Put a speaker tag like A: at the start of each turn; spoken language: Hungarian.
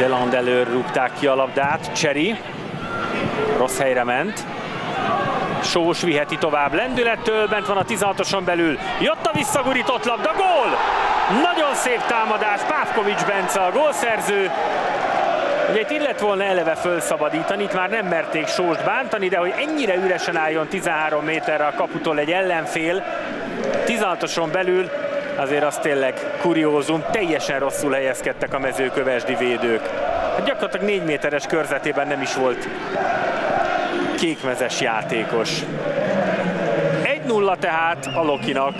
A: Deland elől rúgták ki a labdát, Cseri rossz helyre ment. Sós viheti tovább lendülettől, bent van a 16-oson belül, jött a visszagurított labda, gól! Nagyon szép támadás, Pávkovics Bence a gólszerző. Ugye itt illet volna eleve felszabadítani, itt már nem merték Sóst bántani, de hogy ennyire üresen álljon 13 méterre a kaputól egy ellenfél, 16-oson belül azért az tényleg kuriózum, teljesen rosszul helyezkedtek a mezőkövesdi védők. Hát gyakorlatilag 4 méteres körzetében nem is volt kékmezes játékos. 1-0 tehát a Lokinak.